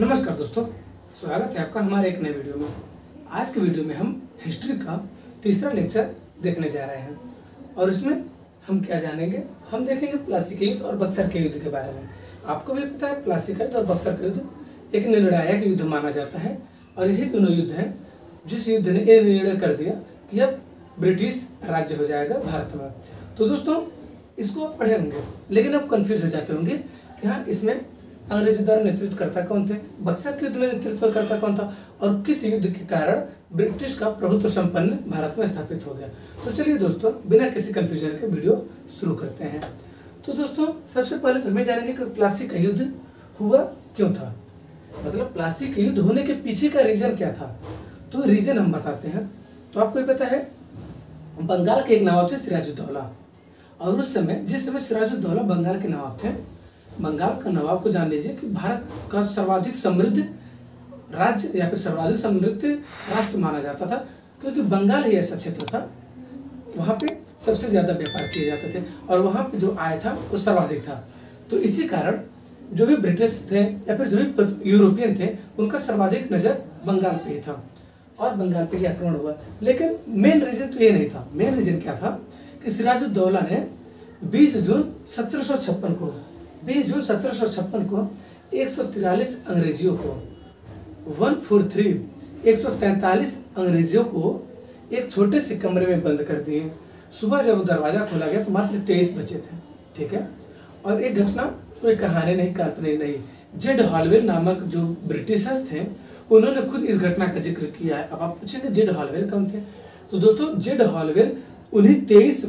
नमस्कार दोस्तों, स्वागत है आपका हमारे एक नए वीडियो में। आज के वीडियो में हम हिस्ट्री का तीसरा लेक्चर देखने जा रहे हैं और इसमें हम क्या जानेंगे? हम देखेंगे प्लासी के युद्ध और बक्सर के युद्ध के बारे में। आपको भी पता है प्लासी का युद्ध और बक्सर का युद्ध एक निर्णायक युद्ध माना जाता है और यही दोनों युद्ध हैं जिस युद्ध ने ये निर्णय कर दिया कि अब ब्रिटिश राज्य हो जाएगा भारत में। तो दोस्तों, इसको पढ़े होंगे, लेकिन आप कन्फ्यूज़ हो जाते होंगे कि हाँ इसमें अंग्रेज़ों द्वारा नेतृत्व करता कौन थे? बक्सर के युद्ध में नेतृत्व करता कौन था? और किस युद्ध के कारण ब्रिटिश का प्रभुत्व संपन्न भारत में स्थापित हो गया? तो चलिए दोस्तों, बिना किसी कंफ्यूजन के वीडियो शुरू करते हैं। तो दोस्तों, सबसे पहले तो हमें जानेंगे कि प्लासी का युद्ध हुआ क्यों था? मतलब प्लासी के युद्ध होने के पीछे का रीजन क्या था? तो रीजन हम बताते हैं। तो आपको पता है, बंगाल के एक नवाब थे सिराजुद्दौला। और उस समय, जिस समय सिराजुद्दौला बंगाल के नवाब थे बंगाल का नवाब को जान लीजिए कि भारत का सर्वाधिक समृद्ध राज्य या फिर सर्वाधिक समृद्ध राष्ट्र माना जाता था, क्योंकि बंगाल ही ऐसा क्षेत्र था। वहाँ पे सबसे ज़्यादा व्यापार किए जाते थे और वहाँ पे जो आय था, वो सर्वाधिक था। तो इसी कारण जो भी ब्रिटिश थे या फिर जो भी यूरोपियन थे, उनका सर्वाधिक नज़र बंगाल पे ही था और बंगाल पे ही आक्रमण हुआ। लेकिन मेन रीजन तो ये नहीं था। मेन रीजन क्या था कि सिराजुद्दौला ने 20 जून सत्रह सौ छप्पन को 20 जून सत्रह को एक अंग्रेजियों को 143 143 अंग्रेजियों को एक छोटे से कमरे में बंद कर दिए। सुबह जब दरवाज़ा खोला गया तो मात्र तेईस बचे थे, ठीक है? और एक घटना, कोई कहानी नहीं काल्पनिक नहीं। जेड हॉलवेल नामक जो ब्रिटिशर्स थे, उन्होंने खुद इस घटना का ज़िक्र किया है। अब आप पूछेंगे, जेड हॉलवेल कौन थे? तो दोस्तों, जेड हॉलवेल उन्हीं तेईस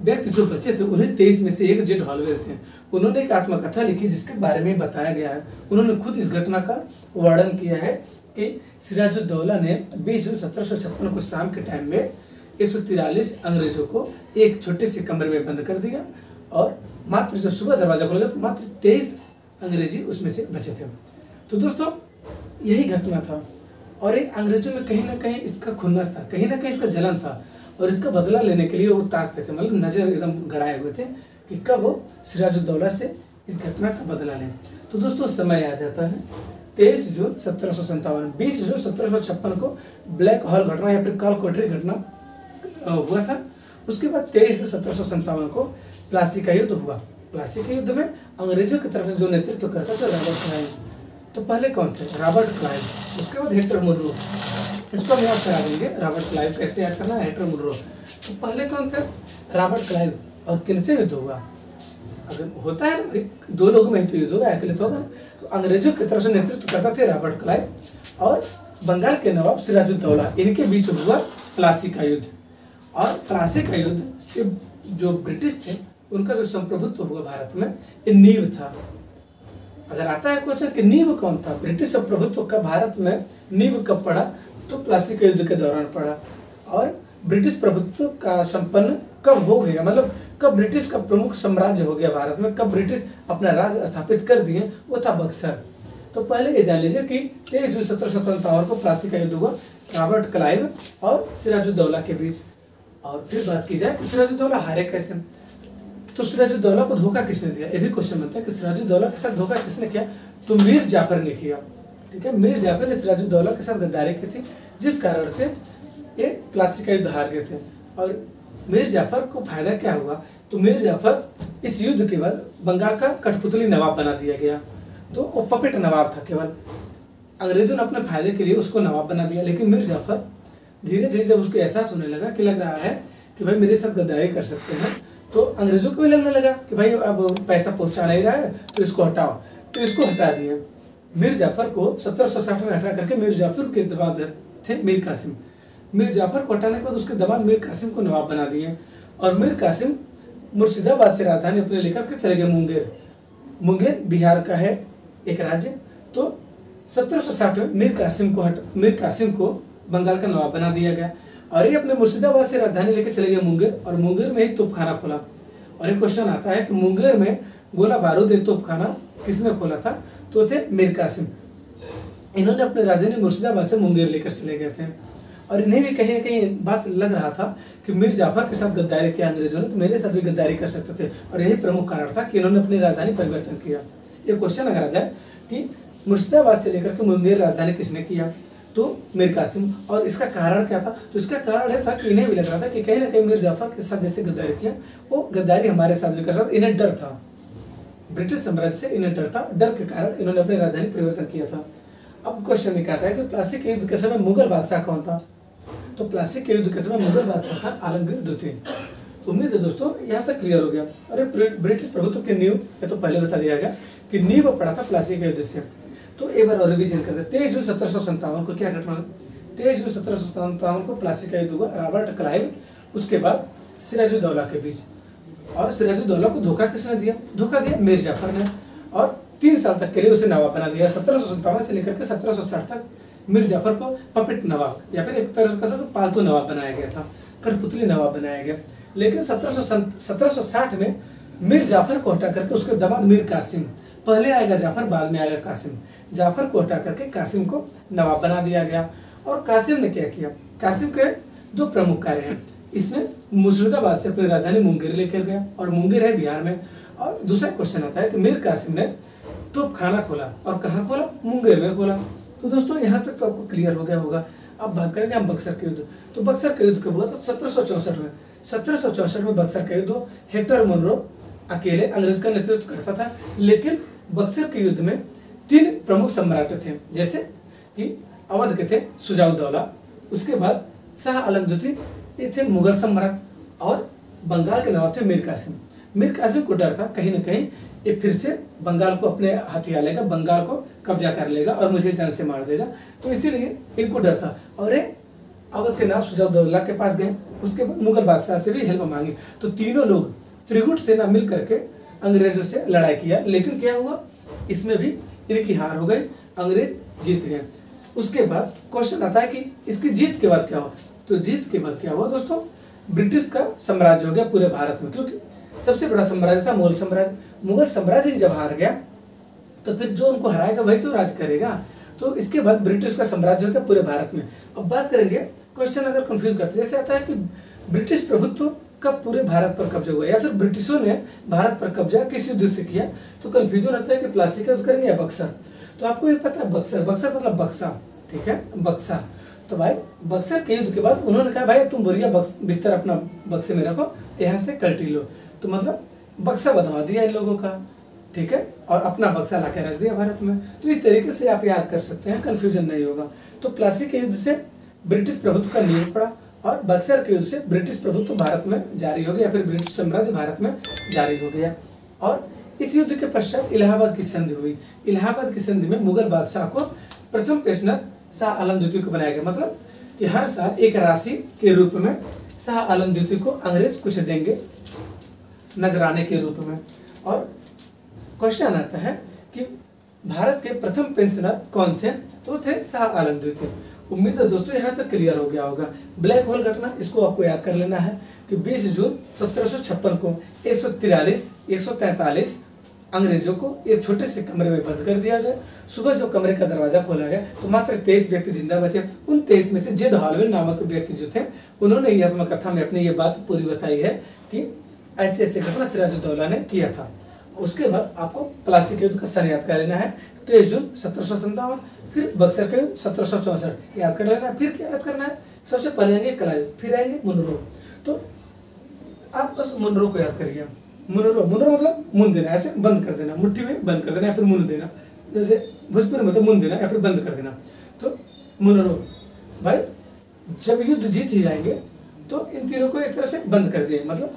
व्यक्ति जो बचे थे, उन्हीं तेईस में से एक जेड हॉलवेल थे। उन्होंने एक आत्मकथा लिखी जिसके बारे में बताया गया है। उन्होंने खुद इस घटना का वर्णन किया है कि सिराजुद्दौला ने बीस जून सत्रह को शाम के टाइम में एक अंग्रेज़ों को एक छोटे से कमरे में बंद कर दिया और मात्र जब सुबह दरवाज़ा खोला तो मात्र तेईस अंग्रेज़ी उसमें से बचे थे। तो दोस्तों, यही घटना था और एक अंग्रेज़ों में कहीं ना कहीं इसका खुन्नस था, कहीं ना कहीं इसका जलन था। और इसका बदला लेने के लिए वो ताक पे थे मतलब नज़र एकदम गड़ाए हुए थे कि कब वो सिराजुद्दौला से इस घटना का बदला लें। तो दोस्तों, समय आ जाता है। तेईस जून सत्रह सौ संतावन बीस जून सत्रह सौ छप्पन को ब्लैक हॉल घटना या फिर काल कोठरी घटना हुआ था। उसके बाद तेईस जून सत्रह सौ संतावन को प्लासी का युद्ध हुआ। प्लासी के युद्ध में अंग्रेज़ों की तरफ़ से जो नेतृत्व करता था, रॉबर्ट क्लाइव। तो पहले कौन थे? Robert Clive. उसके बाद हेक्टर मुनरो इसको हम याद देंगे रॉबर्ट क्लाइव कैसे याद करना है? हेक्टर मुनरो तो पहले कौन थे रॉबर्ट क्लाइव और किनसे युद्ध हुआ अगर होता है ना दो लोगों में ही तो युद्ध होगा अकेले तो होगा। तो अंग्रेज़ों की तरफ़ से नेतृत्व करता थे रॉबर्ट क्लाइव और बंगाल के नवाब सिराजुद्दौला इनके बीच हुआ प्लासी का युद्ध। और प्लासी का युद्ध ये जो ब्रिटिश थे, उनका जो संप्रभुत्व हुआ भारत में, ये नींव था। अगर आता है क्वेश्चन कि नींव कौन था? ब्रिटिश संप्रभुत्व का भारत में नींव कब पड़ा? तो प्लासी युद्ध के दौरान पड़ा और ब्रिटिश प्रभुत्व का संपन्न कब हो गया? मतलब कब ब्रिटिश का प्रमुख साम्राज्य हो गया भारत में? कब ब्रिटिश अपना राज स्थापित कर दिए? वो था बक्सर। तो पहले ये जान लीजिए कि तेईस जून सत्रह सौ सत्तावन को प्लासी का युद्ध हुआ, रॉबर्ट क्लाइव और सिराजुद्दौला के बीच। और फिर बात की जाए सिराजुद्दौला हारे कैसे? तो सिराजुद्दौला को धोखा किसने दिया? ये भी क्वेश्चन बनता है कि सिराजुद्दौला के साथ धोखा किसने किया? तो मीर जाफ़र ने किया। ठीक है? मीर जाफ़र सिराजुद्दौला के साथ गद्दारी की थी, जिस कारण से ये प्लासी का युद्ध हार गए थे। और मीर जाफ़र को फ़ायदा क्या हुआ? तो मीर जाफ़र इस युद्ध के बाद बंगाल का कठपुतली नवाब बना दिया गया। तो वो पपेट नवाब था केवल। अंग्रेज़ों ने अपने फ़ायदे के लिए उसको नवाब बना दिया, लेकिन मीर जाफ़र धीरे धीरे जब उसको एहसास होने लगा कि लग रहा है कि भाई मेरे साथ गद्दारी कर सकते हैं तो अंग्रेज़ों को भी लगने लगा कि भाई अब पैसा पहुँचा नहीं रहा है तो इसको हटाओ। तो इसको हटा दिए मीर जाफ़र को सत्रह सौ साठ में हटा करके मीर जाफ़र के दबाव थे मीर कासिम। मीर जाफ़र को हटाने के बाद उसके दबाव मीर कासिम को नवाब बना दिए। और मीर कासिम मुर्शिदाबाद से राजधानी अपने लेकर के चले गए मुंगेर। मुंगेर बिहार का है एक राज्य। तो सत्रह सौ साठ में मीर कासिम को हट, मीर कासिम को बंगाल का नवाब बना दिया गया। और ये अपने मुर्शिदाबाद से राजधानी लेकर चले गए मुंगेर। और मुंगेर में ही तोपखाना खोला। और एक क्वेश्चन आता है कि मुंगेर में गोला बारूद तोपखाना किसने खोला था? तो थे मीर कासिम। इन्होंने अपने राजधानी मुर्शिदाबाद से मुंगेर लेकर चले गए थे। और इन्हें भी कहीं ना कहीं बात लग रहा था कि मीर जाफ़र के साथ गद्दारी किया अंग्रेज़ों ने तो मेरे साथ भी गद्दारी कर सकते थे। और यही प्रमुख कारण था कि इन्होंने अपनी राजधानी परिवर्तन किया। ये क्वेश्चन अगर आ जाए कि मुर्शिदाबाद से लेकर के मुंगेर राजधानी किसने किया? तो मीर कासिम। और इसका कारण क्या था? तो इसका कारण यह था कि इन्हें भी लग रहा था कि कहीं ना कहीं मीर जाफ़र के साथ जैसे गद्दारी किया, वो गद्दारी हमारे साथ भी कर सकता इन्हें डर था। ब्रिटिश साम्राज्य से इन्हें डर था डर के कारण इन्होंने अपनी राजधानी परिवर्तन किया था। अब क्वेश्चन ये कहता है कि प्लासी के युद्ध के समय मुगल बादशाह कौन था? तो प्लासी के युद्ध के समय मुगल बादशाह था आलमगीर द्वितीय। तो उम्मीद है दोस्तों, यहाँ तक क्लियर हो गया। अरे ब्रिटिश प्रभुत्व की नींव, ये तो पहले बता दिया गया कि नींव पड़ा था प्लासी के युद्ध से। तो एक बार और रिविजन करते तेईस जून सत्रह को क्या घटना तेईस जून सत्रह को प्लासी का युद्ध हुआ रॉबर्ट क्लाइव उसके बाद सिराजुद्दौला के बीच। और सिराजुद्दौला को धोखा किसने दिया? धोखा दिया मीर जाफ़र ने। और तीन साल तक के लिए उसे नवाब बना दिया। सत्रह सौ सत्तावन से लेकर के सत्रह सौ साठ तक मीर जाफ़र को पपिट नवाब, या फिर एक तरह से तो पालतू नवाब बनाया गया था, कठपुतली नवाब बनाया गया। लेकिन सत्रह सौ में मीर जाफ़र को हटा करके उसके दबाद मीर कासिम, पहले आएगा जाफ़र, बाद में आएगा कासिम। जाफ़र को हटा करके कासिम को नवाब बना दिया गया। और कासिम ने क्या किया? कासिम के दो प्रमुख कार्य हैं। इसने मुर्शिदाबाद से अपनी राजधानी मुंगेर लेकर गया और मुंगेर है बिहार में। और दूसरा क्वेश्चन आता है कि मीर कासिम ने तो खाना खोला और कहाँ खोला? मुंगेर में खोला। तो दोस्तों, यहाँ तक तो आपको क्लियर हो गया होगा। अब बात करेंगे हम बक्सर के युद्ध। तो बक्सर का युद्ध कब हुआ तो सत्रह में। सत्रह में बक्सर का युद्ध हेक्टर मुनरो अकेले अंग्रेज़ का नेतृत्व करता था। लेकिन बक्सर के युद्ध में तीन प्रमुख सम्राट थे, जैसे कि अवध के थे सुजाउद्दौला। उसके बाद शाह आलम ये थे मुगल सम्राट और बंगाल के नवाब थे मीर कासिम। मीर कासिम को डर था, कहीं ना कहीं ये फिर से बंगाल को अपने हथियार लेगा, बंगाल को कब्जा कर लेगा और मुझे जान से मार देगा। तो इसीलिए इनको डर था। और ये अवध के नाम सुजाउद्दौला के पास गए। उसके बाद मुगल बादशाह से भी हेल्प मांगी। तो तीनों लोग त्रिगुट सेना मिल करके अंग्रेज़ों से लड़ाई किया। लेकिन क्या हुआ? इसमें भी इनकी हार हो गई। अंग्रेज़ जीत गए। उसके बाद क्वेश्चन आता है कि इसकी जीत के बाद क्या हुआ? तो जीत के बाद क्या हुआ दोस्तों? ब्रिटिश का साम्राज्य हो गया पूरे भारत में, क्योंकि सबसे बड़ा साम्राज्य था मुगल साम्राज्य। मुगल साम्राज्य जब हार गया तो फिर जो उनको हराएगा वही तो राज करेगा। तो इसके बाद ब्रिटिश का साम्राज्य हो गया पूरे भारत में। अब बात करेंगे क्वेश्चन अगर कंफ्यूज करते जैसे आता है कि ब्रिटिश प्रभुत्व का पूरे भारत पर कब्जा हुआ, या फिर ब्रिटिशों ने भारत पर कब्जा किस युद्ध से किया तो कंफ्यूजन होता है कि प्लासी का युद्ध करेंगे या बक्सर। तो आपको ये पता है, बक्सर बक्सर मतलब बक्सा, ठीक है? बक्सा। तो भाई बक्सर के युद्ध के बाद उन्होंने कहा, भाई, तुम बोरिया बिस्तर अपना बक्से में रखो, यहाँ से कल्टी लो। तो मतलब बक्सा बदवा दिया इन लोगों का, ठीक है? और अपना बक्सा ला रख दिया भारत में। तो इस तरीके से आप याद कर सकते हैं कन्फ्यूज़न नहीं होगा। तो प्लासी के युद्ध से ब्रिटिश प्रभुत्व का नींव पड़ा, और बक्सर के युद्ध से ब्रिटिश प्रभुत्व भारत में जारी हो गया या फिर ब्रिटिश साम्राज्य भारत में जारी हो गया। और इस युद्ध के पश्चात इलाहाबाद की संधि हुई। इलाहाबाद की संधि में मुगल बादशाह को प्रथम पेशनर शाह आलम द्वितीय को बनाया गया मतलब कि हर साल एक राशि के रूप में शाह आलम द्वितीय को अंग्रेज़ कुछ देंगे नजराने के रूप में। और क्वेश्चन आता है कि भारत के प्रथम पेंशनर कौन थे? तो थे शाह आलम द्वितीय। उम्मीद है दोस्तों, यहाँ तक क्लियर हो गया होगा। ब्लैक होल घटना, इसको आपको याद कर लेना है कि 20 जून सत्रह को एक सौ अंग्रेज़ों को एक छोटे से कमरे में बंद कर दिया गया। सुबह जब कमरे का दरवाज़ा खोला गया तो मात्र तेईस व्यक्ति ज़िंदा बचे। उन तेईस में से जिद हॉलवे नामक व्यक्ति जो थे, उन्होंने यह आत्मकथा में अपनी ये बात पूरी बताई है कि ऐसे ऐसे घटना सिराजुद्दौला ने किया था। उसके बाद आपको प्लासी के युद्ध का सन याद कर लेना है। तेईस जून सत्रह फिर बक्सर के सत्रह सौ चौसठ, याद कर लेना है। फिर क्या याद करना है? सबसे पहले आएँगे कलाई फिर आएँगे मुनरो। तो आप बस मुनरो को याद करिए। मुनरो मुनरो मतलब मुन देना, ऐसे बंद कर देना, मुट्ठी में बंद कर देना या फिर मुन देना, जैसे भोजपुरी में तो मुन देना या फिर बंद कर देना। तो मुनरो, भाई, जब युद्ध जीत ही जाएँगे तो इन तीनों को एक तरह से बंद कर दिए मतलब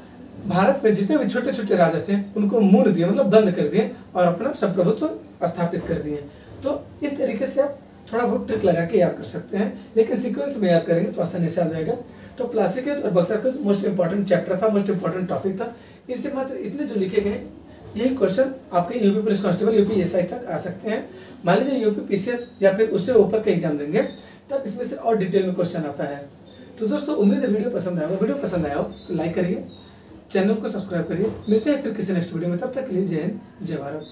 भारत में जितने भी छोटे छोटे राजा थे, उनको मूड दिए मतलब बंद कर दिए और अपना सब प्रभुत्व स्थापित कर दिए। तो इस तरीके से आप थोड़ा बहुत ट्रिक लगा के याद कर सकते हैं, लेकिन सीक्वेंस में याद करेंगे तो आसानी से आ जाएगा तो प्लास्टिक और बक्सर का मोस्ट इंपॉर्टेंट चैप्टर था मोस्ट इंपॉर्टेंट टॉपिक था। इससे मात्र इतने जो लिखे गए यही क्वेश्चन आपके UP police constable UP S तक आ सकते हैं। मान लीजिए यूपी पीसीएस या फिर उससे ऊपर का एग्ज़ाम देंगे, तब इसमें से और डिटेल में क्वेश्चन आता है। तो दोस्तों, उम्मीद है वीडियो पसंद आया वीडियो पसंद आया हो तो लाइक करिए चैनल को सब्सक्राइब करिए। मिलते हैं फिर किसी नेक्स्ट वीडियो में। तब तक के लिए जय हिंद, जय भारत।